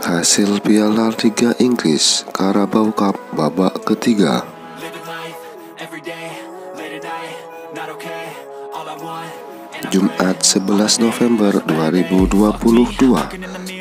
Hasil Piala Liga Inggris Carabao Cup babak ketiga. Jumat 11 November 2022